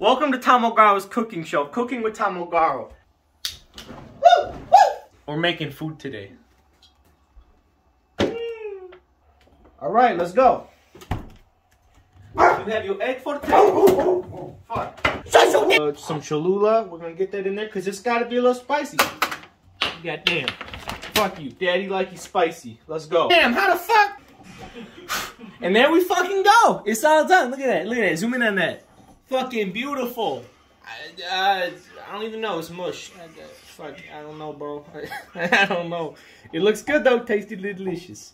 Welcome to Tamogaro's cooking show. Cooking with Tamogaro. We're making food today. All right, let's go. You have your egg for today. Fuck. Uh, some Cholula. We're gonna get that in there because it's gotta be a little spicy. God damn. Fuck you. Daddy like you spicy. Let's go. Damn, how the fuck? And there we fucking go. It's all done. Look at that. Look at that. Zoom in on that. Fucking beautiful. I, uh, I don't even know. It's mush. I, uh, fuck. I don't know, bro. I don't know. It looks good though. Tasty delicious.